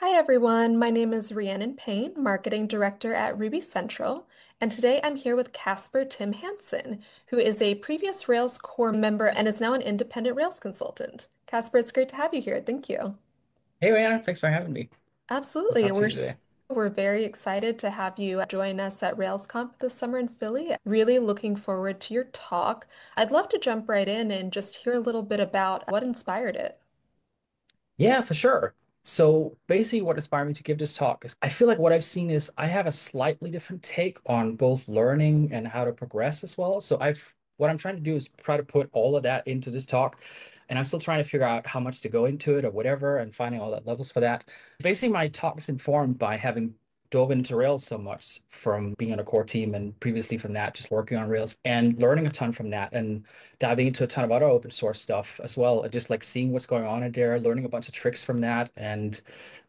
Hi everyone, my name is Rhiannon Payne, Marketing Director at Ruby Central, and today I'm here with Kasper Timm Hansen, who is a previous Rails core member and is now an independent Rails consultant. Kasper, it's great to have you here. Thank you. Hey, Ryan, thanks for having me. Absolutely. We're you today. s- we're very excited to have you join us at RailsConf this summer in Philly. Really looking forward to your talk. I'd love to jump right in and just hear a little bit about what inspired it. Yeah, for sure. So basically, what inspired me to give this talk is I feel like what I've seen is I have a slightly different take on both learning and how to progress as well. So I've what I'm trying to do is try to put all of that into this talk. And I'm still trying to figure out how much to go into it or whatever and finding all that levels for that. Basically, my talk is informed by having dove into Rails so much from being on a core team and previously from that, just working on Rails and learning a ton from that and diving into a ton of other open source stuff as well. And just like seeing what's going on in there, learning a bunch of tricks from that and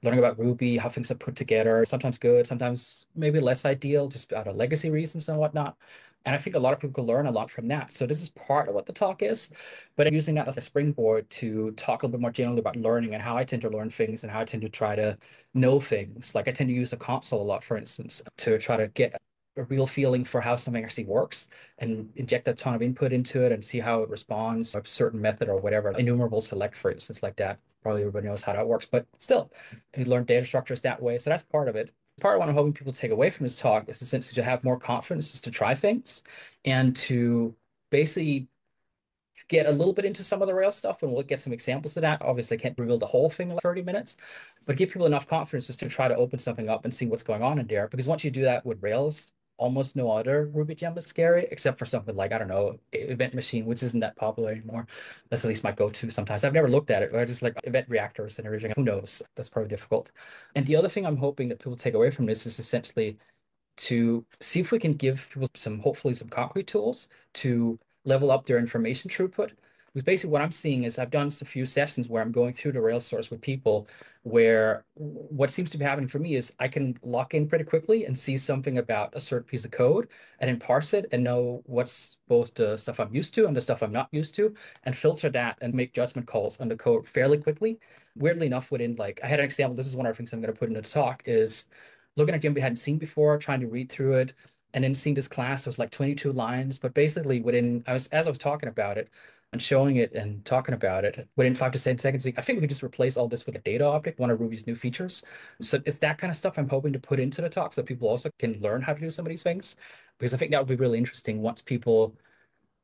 learning about Ruby, how things are put together, sometimes good, sometimes maybe less ideal, just out of legacy reasons and whatnot. And I think a lot of people can learn a lot from that. So this is part of what the talk is, but I'm using that as a springboard to talk a little bit more generally about learning and how I tend to learn things and how I tend to try to know things. Like I tend to use the console a lot, for instance, to try to get a real feeling for how something actually works and inject a ton of input into it and see how it responds, a certain method or whatever, enumerable select, for instance, like that. Probably everybody knows how that works, but still, you learn data structures that way. So that's part of it. Part of what I'm hoping people take away from this talk is essentially to have more confidence just to try things and to basically get a little bit into some of the Rails stuff and we'll get some examples of that. Obviously, I can't reveal the whole thing in like 30 minutes, but give people enough confidence just to try to open something up and see what's going on in there. Because once you do that with Rails, almost no other Ruby gem is scary, except for something like, I don't know, EventMachine, which isn't that popular anymore. That's at least my go-to sometimes. I've never looked at it, I just like event reactors and everything. Who knows? That's probably difficult. And the other thing I'm hoping that people take away from this is essentially to see if we can give people some, hopefully some concrete tools to level up their information throughput. Because basically what I'm seeing is I've done a few sessions where I'm going through the Rails source with people where what seems to be happening for me is I can lock in pretty quickly and see something about a certain piece of code and then parse it and know what's both the stuff I'm used to and the stuff I'm not used to and filter that and make judgment calls on the code fairly quickly. Weirdly enough, within like I had an example, this is one of the things I'm going to put in the talk is looking at a we hadn't seen before, trying to read through it, and then seeing this class. It was like 22 lines, but basically within I was as I was talking about it and showing it and talking about it within five to 10 seconds, I think we could just replace all this with a data object, one of Ruby's new features. So it's that kind of stuff I'm hoping to put into the talk so people also can learn how to do some of these things. Because I think that would be really interesting once people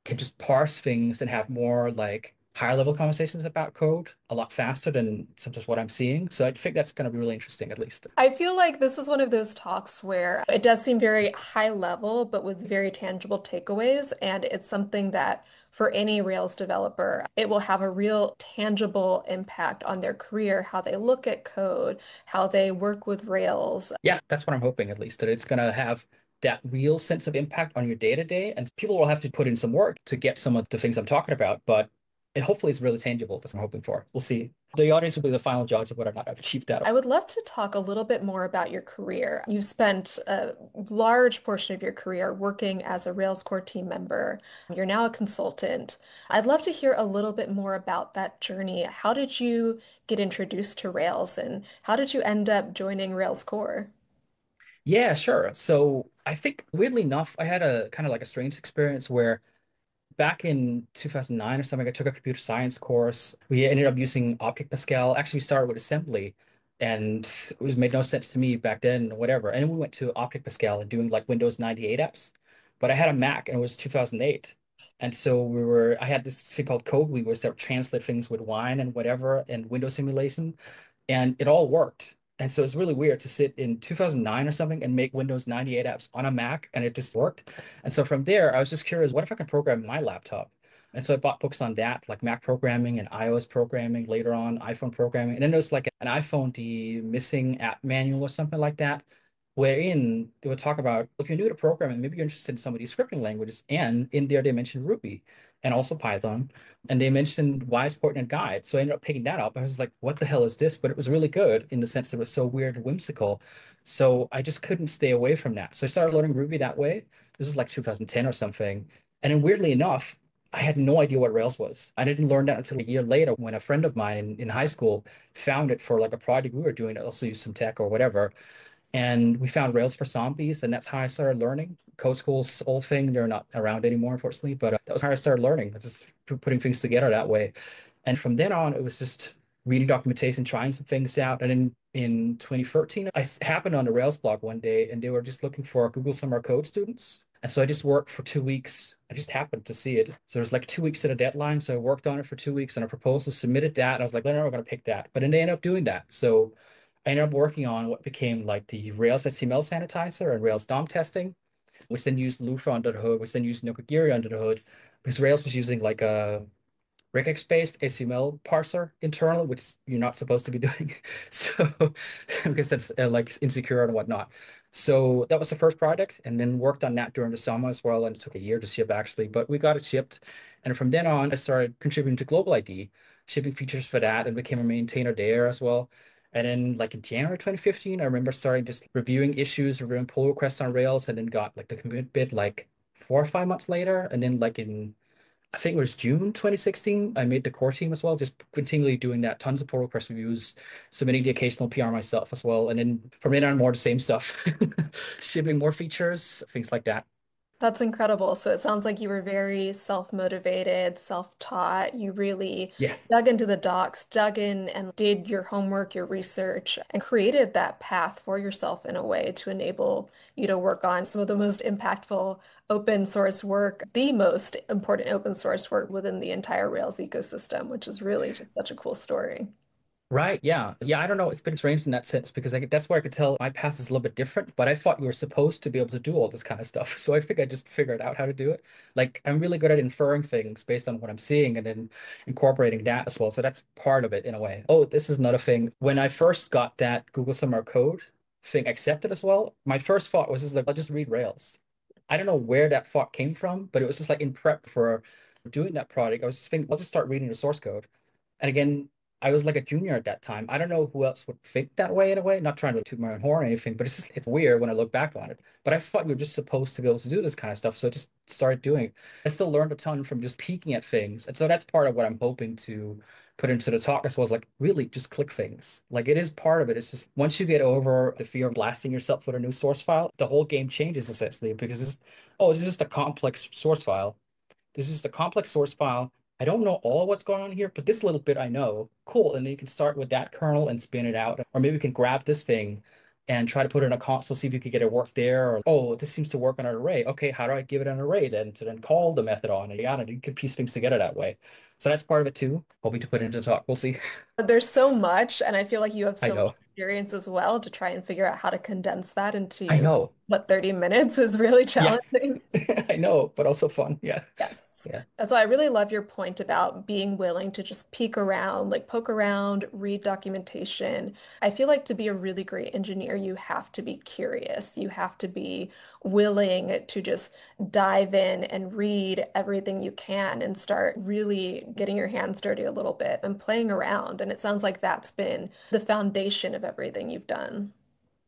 can just parse things and have more like higher level conversations about code a lot faster than sometimes what I'm seeing. So I think that's going to be really interesting, at least. I feel like this is one of those talks where it does seem very high level, but with very tangible takeaways. And it's something that for any Rails developer, it will have a real tangible impact on their career, how they look at code, how they work with Rails. Yeah, that's what I'm hoping, at least, that it's going to have that real sense of impact on your day to day. And people will have to put in some work to get some of the things I'm talking about, but it hopefully is really tangible. That's what I'm hoping for. We'll see. The audience will be the final judge of whether or not I've achieved that. I would love to talk a little bit more about your career. You've spent a large portion of your career working as a Rails core team member. You're now a consultant. I'd love to hear a little bit more about that journey. How did you get introduced to Rails and how did you end up joining Rails core? Yeah, sure. So I think weirdly enough, I had a kind of like a strange experience where back in 2009 or something, I took a computer science course. We ended up using Object Pascal. Actually, we started with assembly, and it was made no sense to me back then, whatever. And we went to Object Pascal and doing like Windows 98 apps. But I had a Mac, and it was 2008. And so we were, I had this thing called CodeWeavers that would translate things with Wine and whatever and Windows simulation, and it all worked. And so it's really weird to sit in 2009 or something and make Windows 98 apps on a Mac, and it just worked. And so from there, I was just curious, what if I can program my laptop? And so I bought books on that, like Mac programming and iOS programming, later on iPhone programming. And then there was like an iPhone, the missing app manual or something like that, wherein they would talk about if you're new to programming, maybe you're interested in some of these scripting languages. And in there, they mentioned Ruby and also Python. And they mentioned Why's Poignant Guide. So I ended up picking that up. I was like, what the hell is this? But it was really good in the sense that it was so weird and whimsical. So I just couldn't stay away from that. So I started learning Ruby that way. This is like 2010 or something. And then weirdly enough, I had no idea what Rails was. I didn't learn that until a year later when a friend of mine in, in high school found it for like a project we were doing, also use some tech or whatever. And we found Rails for Zombies, and that's how I started learning. Code School's old thing, they're not around anymore, unfortunately, but uh, that was how I started learning, just putting things together that way. And from then on, it was just reading documentation, trying some things out. And in, in 2013, I happened on the Rails blog one day, and they were just looking for Google Summer Code students. And so I just worked for two weeks. I just happened to see it. So there's like two weeks to the deadline. So I worked on it for two weeks and I proposed to submitted that. And I was like, no, no, I'm going to pick that. But then they ended up doing that. So I ended up working on what became like the Rails HTML sanitizer and Rails DOM testing, which then used Loofah under the hood, which then used Nokogiri under the hood, because Rails was using like a regex-based HTML parser internal, which you're not supposed to be doing. So because that's uh, like insecure and whatnot. So that was the first project, and then worked on that during the summer as well. And it took a year to ship actually, but we got it shipped. And from then on, I started contributing to Global ID, shipping features for that, and became a maintainer there as well. And then like in January 2015, I remember starting just reviewing issues, reviewing pull requests on Rails, and then got like the commit bit like four or five months later. And then like in I think it was June 2016, I made the core team as well, just continually doing that, tons of pull request reviews, submitting the occasional PR myself as well. And then from then on more the same stuff, shipping more features, things like that. That's incredible. So it sounds like you were very self-motivated, self-taught. You really Yeah. dug into the docs, dug in and did your homework, your research, and created that path for yourself in a way to enable you to work on some of the most impactful open source work, the most important open source work within the entire Rails ecosystem, which is really just such a cool story. Right. Yeah. Yeah. I don't know. It's been strange in that sense because I, that's where I could tell my path is a little bit different. But I thought you were supposed to be able to do all this kind of stuff. So I think I just figured out how to do it. Like I'm really good at inferring things based on what I'm seeing and then incorporating that as well. So that's part of it in a way. Oh, this is another thing. When I first got that Google Summer Code thing accepted as well, my first thought was just like, I'll just read Rails. I don't know where that thought came from, but it was just like in prep for doing that project. I was just thinking, I'll just start reading the source code. And again, I was like a junior at that time. I don't know who else would think that way in a way. Not trying to toot my own horn or anything, but it's just it's weird when I look back on it. But I thought we were just supposed to be able to do this kind of stuff, so I just started doing. It. I still learned a ton from just peeking at things, and so that's part of what I'm hoping to put into the talk as well as like really just click things. Like it is part of it. It's just once you get over the fear of blasting yourself with a new source file, the whole game changes essentially because it's oh, it's just a complex source file. This is the complex source file I don't know all what's going on here, but this little bit I know. Cool. And then you can start with that kernel and spin it out. Or maybe we can grab this thing and try to put it in a console, see if you could get it work there. Or, oh, this seems to work on an array. Okay, how do I give it an array then to then call the method on it? Yeah, you can piece things together that way. So that's part of it too. Hoping to put into the talk. We'll see. There's so much, and I feel like you have so much experience as well to try and figure out how to condense that into I know. what 30 minutes is really Yeah. challenging. I know, but also fun. Yeah. Yes. Yeah. That's why I really love your point about being willing to just peek around, like poke around, read documentation. I feel like to be a really great engineer, you have to be curious. You have to be willing to just dive in and read everything you can and start really getting your hands dirty a little bit and playing around. And it sounds like that's been the foundation of everything you've done.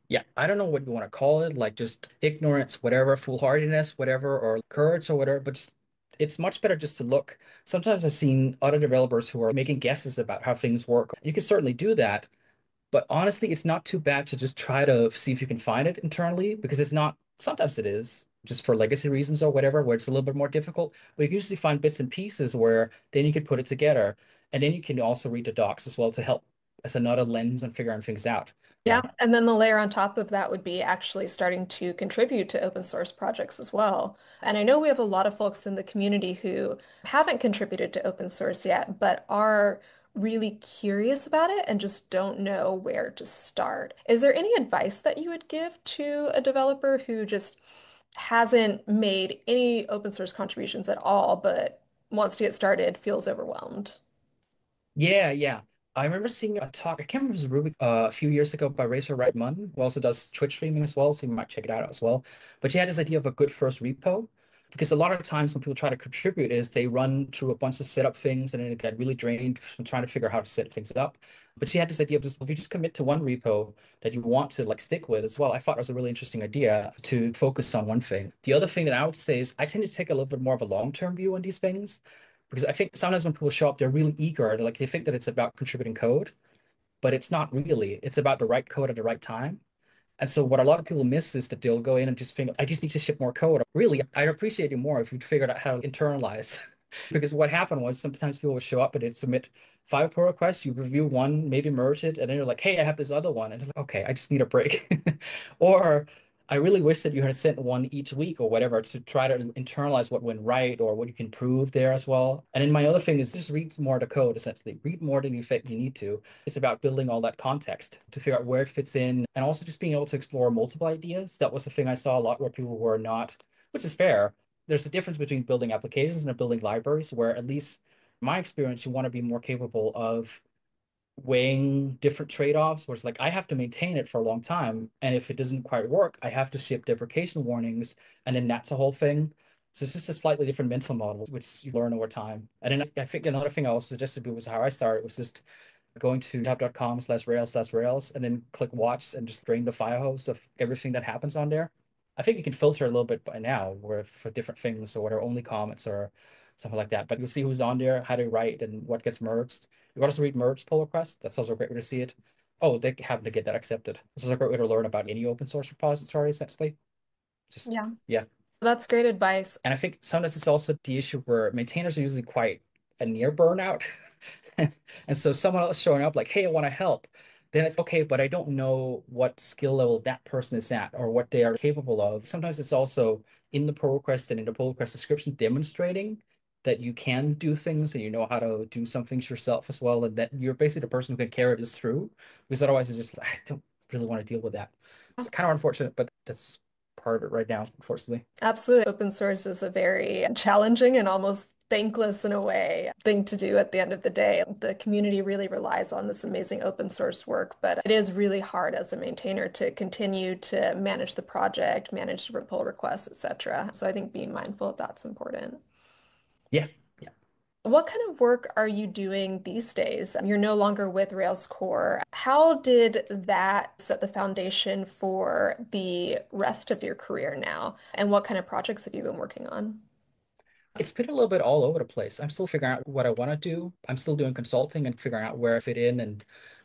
Yeah, I don't know what you want to call it, like just ignorance, whatever, foolhardiness, whatever, or courage or whatever, but just it's much better just to look. Sometimes I've seen other developers who are making guesses about how things work. You can certainly do that, but honestly, it's not too bad to just try to see if you can find it internally because it's not, sometimes it is just for legacy reasons or whatever, where it's a little bit more difficult. But you can usually find bits and pieces where then you can put it together. And then you can also read the docs as well to help as another lens on figuring things out. Yeah, Yeah. and then the layer on top of that would be actually starting to contribute to open source projects as well. And I know we have a lot of folks in the community who haven't contributed to open source yet, but are really curious about it and just don't know where to start. Is there any advice that you would give to a developer who just hasn't made any open source contributions at all, but wants to get started, feels overwhelmed? Yeah, yeah. I remember seeing a talk, I can't remember if it was uh, a few years ago by Razor Mun, who also does Twitch streaming as well, so you might check it out as well. But she had this idea of a good first repo. Because a lot of times when people try to contribute is they run through a bunch of setup things and then they get really drained from trying to figure out how to set things up. But she had this idea of just if you just commit to one repo that you want to like stick with as well. I thought it was a really interesting idea to focus on one thing. The other thing that I would say is I tend to take a little bit more of a long-term view on these things because I think sometimes when people show up, they're really eager. They're like they think that it's about contributing code, but it's not really. It's about the right code at the right time. And so what a lot of people miss is that they'll go in and just think, I just need to ship more code. Really, I'd appreciate it more if you'd figured out how to internalize. because what happened was sometimes people would show up and they'd submit five pull requests, you review one, maybe merge it, and then you're like, hey, I have this other one. And it's like, okay, I just need a break. or I really wish that you had sent one each week or whatever to try to internalize what went right or what you can improve there as well. And then my other thing is just read more of the code, essentially. Read more than you think you need to. It's about building all that context to figure out where it fits in and also just being able to explore multiple ideas. That was the thing I saw a lot where people were not, which is fair. There's a difference between building applications and building libraries where at least my experience, you want to be more capable of weighing different trade-offs where it's like I have to maintain it for a long time. And if it doesn't quite work, I have to ship deprecation warnings. And then that's a whole thing. So it's just a slightly different mental model, which you learn over time. And then I think another thing I also suggested was how I started was just going to github.com slash rails slash rails and then click watch and just drain the fire hose of everything that happens on there. I think you can filter a little bit by now where for different things or whatever, only comments or something like that. But you'll see who's on there, how to write, and what gets merged. You can also read merge pull requests. That's also a great way to see it. Oh, they happen to get that accepted. This is a great way to learn about any open source repository, essentially. Just yeah. Yeah. That's great advice. And I think sometimes it's also the issue where maintainers are usually quite a near burnout. and so someone else showing up like, hey, I want to help then it's okay, but I don't know what skill level that person is at or what they are capable of. Sometimes it's also in the pull request and in the pull request description demonstrating that you can do things and you know how to do some things yourself as well, and that you're basically the person who can carry this through. Because otherwise, it's just I don't really want to deal with that. It's oh. kind of unfortunate, but that's part of it right now, unfortunately. Absolutely. Open source is a very challenging and almost thankless in a way thing to do at the end of the day. The community really relies on this amazing open source work, but it is really hard as a maintainer to continue to manage the project, manage different pull requests, etc. So I think being mindful of that's important. Yeah. Yeah. What kind of work are you doing these days? You're no longer with Rails Core. How did that set the foundation for the rest of your career now? And what kind of projects have you been working on? It's been a little bit all over the place. I'm still figuring out what I want to do. I'm still doing consulting and figuring out where I fit in and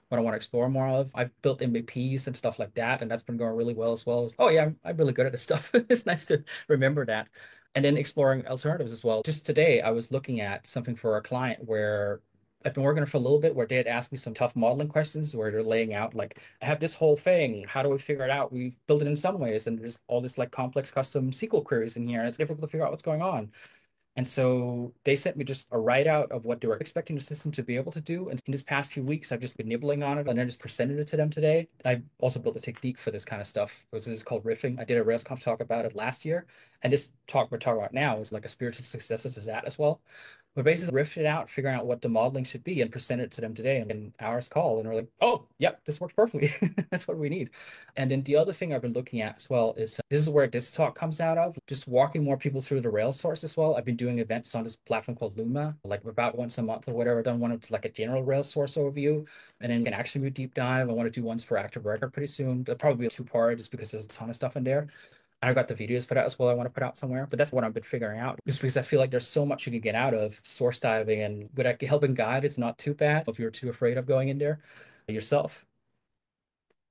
what I want to explore more of. I've built MVPs and stuff like that, and that's been going really well as well. As, oh yeah, I'm, I'm really good at this stuff. it's nice to remember that. And then exploring alternatives as well. Just today, I was looking at something for a client where I've been working for a little bit where they had asked me some tough modeling questions where they're laying out like, I have this whole thing. How do we figure it out? We've built it in some ways, and there's all this like complex custom SQL queries in here. And it's difficult to figure out what's going on. And so they sent me just a write out of what they were expecting the system to be able to do. And in this past few weeks, I've just been nibbling on it and I just presented it to them today. I also built a technique for this kind of stuff. This is called riffing. I did a RailsConf talk about it last year. And this talk we're talking about now is like a spiritual successor to that as well. We basically riffed it out, figuring out what the modeling should be, and presented it to them today in hours call. And we're like, oh, yep, this works perfectly. That's what we need. And then the other thing I've been looking at as well is this is where this talk comes out of, just walking more people through the Rails source as well. I've been doing events on this platform called Luma, like about once a month or whatever. I've done one of like a general Rails source overview, and then can actually do deep dive. I want to do ones for Active Record pretty soon. They'll probably be a two part just because there's a ton of stuff in there. I've got the videos for that as well. I want to put out somewhere, but that's what I've been figuring out. Just because I feel like there's so much you can get out of source diving, and with a helping guide, it's not too bad if you're too afraid of going in there yourself.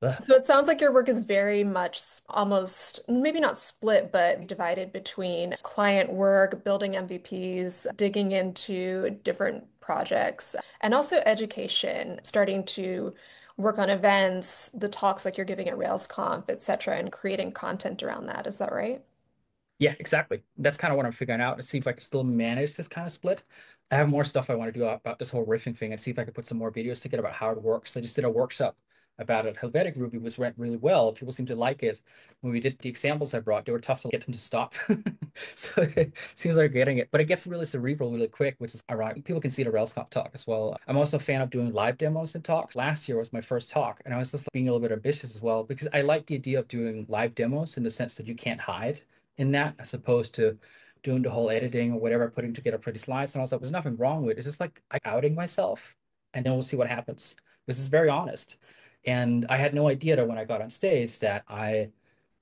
Ugh. So it sounds like your work is very much almost maybe not split, but divided between client work, building MVPs, digging into different projects, and also education, starting to work on events, the talks like you're giving at RailsConf, et cetera, and creating content around that. Is that right? Yeah, exactly. That's kind of what I'm figuring out to see if I can still manage this kind of split. I have more stuff I want to do about this whole riffing thing and see if I can put some more videos together about how it works. I just did a workshop about it. Helvetic Ruby was went really well. People seem to like it. When we did the examples I brought, they were tough to get them to stop. so it seems like getting it, but it gets really cerebral really quick, which is ironic. People can see the RailsConf talk as well. I'm also a fan of doing live demos and talks. Last year was my first talk, and I was just being a little bit ambitious as well because I like the idea of doing live demos in the sense that you can't hide in that, as opposed to doing the whole editing or whatever, putting together pretty slides. And I was like, there's nothing wrong with it. It's just like I outing myself and then we'll see what happens. This is very honest. And I had no idea that when I got on stage that I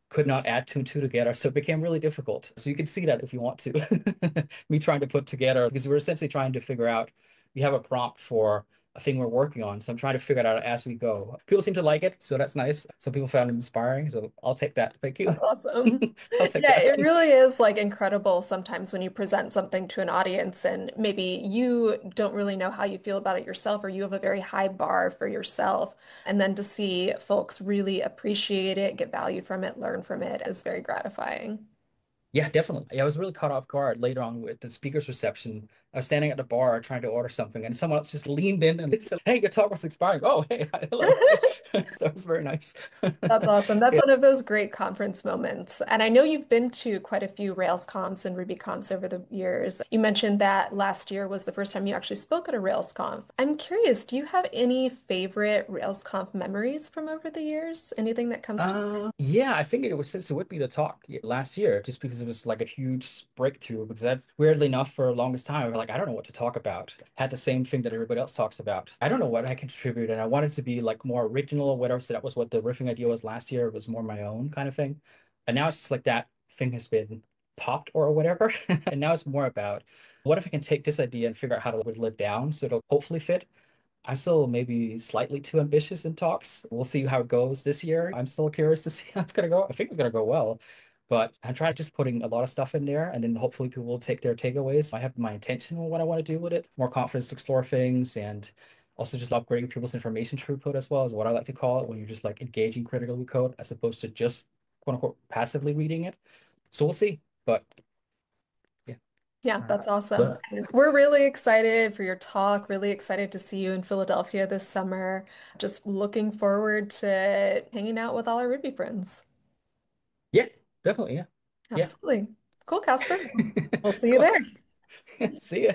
could not add two and two together. So it became really difficult. So you can see that if you want to. Me trying to put together, because we're essentially trying to figure out, we have a prompt for thing we're working on. So I'm trying to figure it out as we go. People seem to like it, so that's nice. Some people found it inspiring, so I'll take that. Thank you. That's awesome. I'll take Yeah, that. it really is like incredible sometimes when you present something to an audience and maybe you don't really know how you feel about it yourself, or you have a very high bar for yourself. And then to see folks really appreciate it, get value from it, learn from it is very gratifying. Yeah, definitely. Yeah, I was really caught off guard later on with the speaker's reception. I was standing at the bar trying to order something, and someone else just leaned in and said, "Hey, your talk was expiring." Oh, hey, hello. It was very nice. That's awesome. That's Yeah. one of those great conference moments. And I know you've been to quite a few RailsConfs and RubyConfs over the years. You mentioned that last year was the first time you actually spoke at a RailsConf. I'm curious, do you have any favorite RailsConf memories from over the years? Anything that comes to Uh, yeah, I think it was since it would be the talk last year, just because it was like a huge breakthrough. Because I've weirdly enough, for the longest time, I was like I don't know what to talk about. Had the same thing that everybody else talks about. I don't know what I contribute, and I wanted to be like more original or whatever. So that was what the riffing idea was last year. It was more my own kind of thing, and now it's just like that thing has been popped or whatever, and now it's more about what if I can take this idea and figure out how to it down so it'll hopefully fit. I'm still maybe slightly too ambitious in talks. We'll see how it goes this year. I'm still curious to see how it's gonna go. I think it's gonna go well, but I'm trying just putting a lot of stuff in there, and then hopefully people will take their takeaways. I have my intention on what I want to do with it, more confidence to explore things, and also just upgrading people's information throughput as well is what I like to call it when you're just like engaging critically with code as opposed to just quote unquote passively reading it. So we'll see, but yeah. Yeah, All right. that's awesome. But we're really excited for your talk, really excited to see you in Philadelphia this summer. Just looking forward to hanging out with all our Ruby friends. yeah, definitely, yeah, yeah. Absolutely. Cool, Kasper. We'll see you Cool. there. See ya.